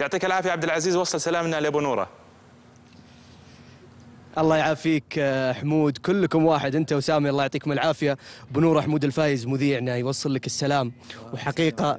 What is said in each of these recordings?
يعطيك العافية عبد العزيز وصل سلامنا لأبو نورة. الله يعافيك آه، حمود. كلكم واحد أنت وسامي الله يعطيكم العافية. بنور حمود الفايز مذيعنا يوصل لك السلام. وحقيقة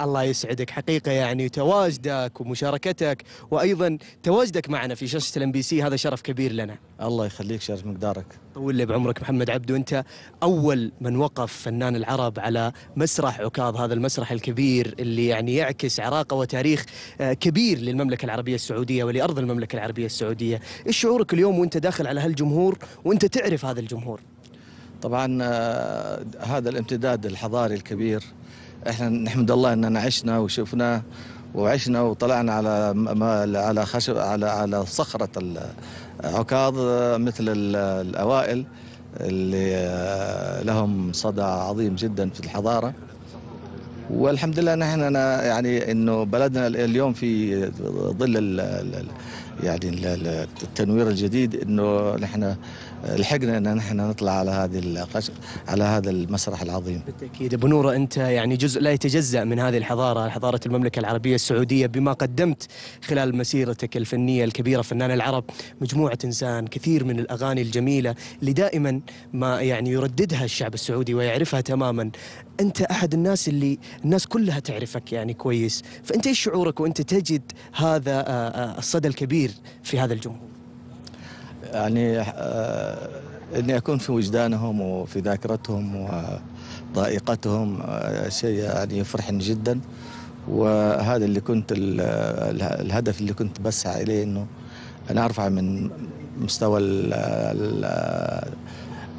الله يسعدك. حقيقة يعني تواجدك ومشاركتك وأيضا تواجدك معنا في شاشة الام بي سي هذا شرف كبير لنا. الله يخليك شرف مقدارك. طول لي بعمرك محمد عبدو انت أول من وقف فنان العرب على مسرح عكاظ هذا المسرح الكبير اللي يعني يعكس عراقة وتاريخ آه، كبير للمملكة العربية السعودية ولأرض المملكة العربية السعودية. إيش شعورك اليوم وأنت داخل على هالجمهور وأنت تعرف هذا الجمهور؟ طبعا آه، هذا الامتداد الحضاري الكبير إحنا نحمد الله اننا عشنا وشفناه وعشنا وطلعنا على على خشب على على صخرة عكاظ مثل ال- الأوائل اللي آه، لهم صدى عظيم جدا في الحضارة. والحمد لله نحن أنا يعني إنه بلدنا اليوم في ظل ال ال يعني ال- ال- التنوير الجديد إنه نحن لحقنا إن نحن نطلع على هذه على هذا المسرح العظيم. بالتأكيد. أبو نورة أنت يعني جزء لا يتجزأ من هذه الحضارة حضارة المملكة العربية السعودية بما قدمت خلال مسيرتك الفنية الكبيرة فنان العرب مجموعة إنسان كثير من الأغاني الجميلة اللي دائما ما يعني يرددها الشعب السعودي ويعرفها تماما. أنت أحد الناس اللي الناس كلها تعرفك يعني كويس. فأنت إيش شعورك وأنت تجد هذا آه، آه، الصدى الكبير في هذا الجمهور؟ يعني آه، إني أكون في وجدانهم وفي ذاكرتهم وضائقتهم شيء يعني يفرحني جدا. وهذا اللي كنت ال- ال- الهدف اللي كنت بسعى إليه إنه أنا أرفع من مستوى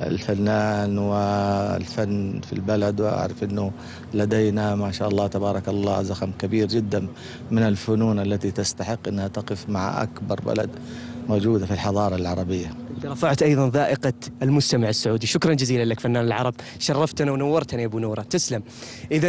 الفنان والفن في البلد وأعرف إنه لدينا ما شاء الله تبارك الله زخم كبير جدا من الفنون التي تستحق إنها تقف مع أكبر بلد موجوده في الحضارة العربية. أنت رفعت أيضا ذائقة المستمع السعودي شكرا جزيلا لك فنان العرب شرفتنا ونورتنا يا أبو نورة تسلم إذا